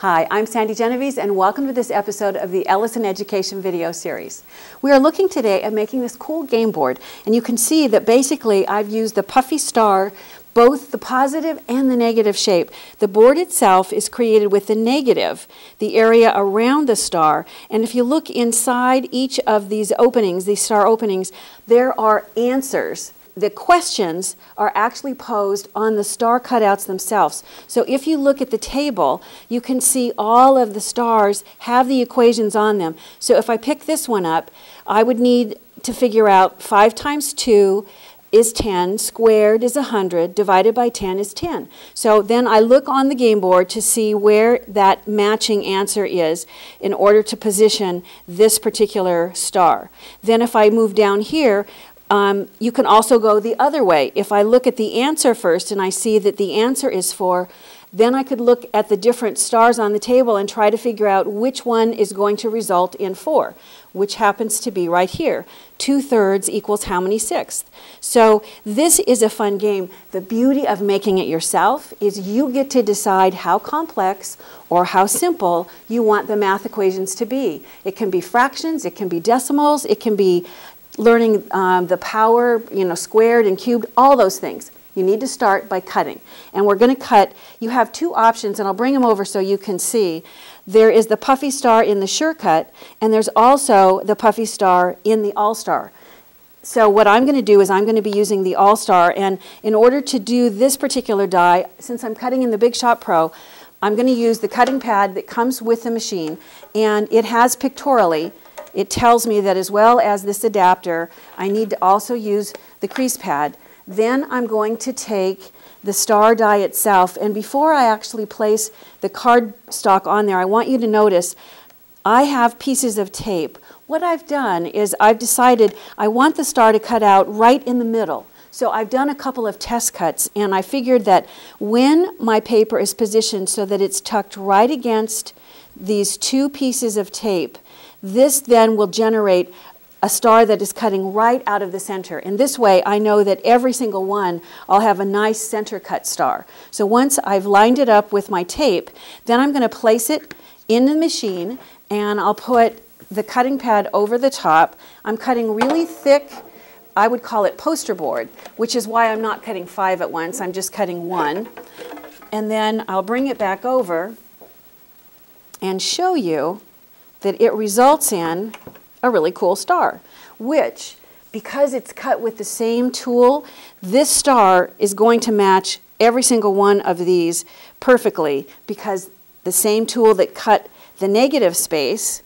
Hi, I'm Sandi Genovese and welcome to this episode of the Ellison Education video series. We are looking today at making this cool game board and you can see that basically I've used the puffy star both the positive and the negative shape. The board itself is created with the negative, the area around the star, and if you look inside each of these openings, these star openings, there are answers the questions are actually posed on the star cutouts themselves. So if you look at the table, you can see all of the stars have the equations on them. So if I pick this one up, I would need to figure out 5 times 2 is 10, squared is 100, divided by 10 is 10. So then I look on the game board to see where that matching answer is in order to position this particular star. Then if I move down here, um, you can also go the other way. If I look at the answer first and I see that the answer is 4, then I could look at the different stars on the table and try to figure out which one is going to result in 4, which happens to be right here. 2 thirds equals how many sixths? So this is a fun game. The beauty of making it yourself is you get to decide how complex or how simple you want the math equations to be. It can be fractions, it can be decimals, it can be learning um, the power, you know, squared and cubed, all those things. You need to start by cutting. And we're going to cut, you have two options, and I'll bring them over so you can see. There is the puffy star in the Sure-Cut, and there's also the puffy star in the All-Star. So what I'm going to do is I'm going to be using the All-Star, and in order to do this particular die, since I'm cutting in the Big Shot Pro, I'm going to use the cutting pad that comes with the machine, and it has pictorially it tells me that as well as this adapter, I need to also use the crease pad. Then I'm going to take the star die itself, and before I actually place the cardstock on there, I want you to notice I have pieces of tape. What I've done is I've decided I want the star to cut out right in the middle. So I've done a couple of test cuts, and I figured that when my paper is positioned so that it's tucked right against these two pieces of tape, this then will generate a star that is cutting right out of the center. In this way, I know that every single one, I'll have a nice center cut star. So once I've lined it up with my tape, then I'm going to place it in the machine and I'll put the cutting pad over the top. I'm cutting really thick, I would call it poster board, which is why I'm not cutting five at once. I'm just cutting one. And then I'll bring it back over and show you that it results in a really cool star, which, because it's cut with the same tool, this star is going to match every single one of these perfectly because the same tool that cut the negative space,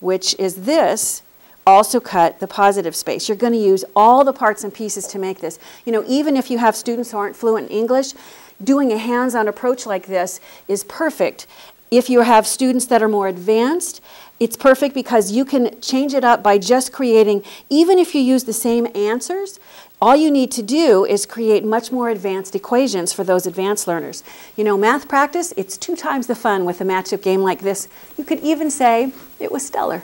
which is this, also cut the positive space. You're going to use all the parts and pieces to make this. You know, even if you have students who aren't fluent in English, doing a hands-on approach like this is perfect. If you have students that are more advanced, it's perfect because you can change it up by just creating, even if you use the same answers, all you need to do is create much more advanced equations for those advanced learners. You know, math practice, it's two times the fun with a matchup game like this. You could even say it was stellar.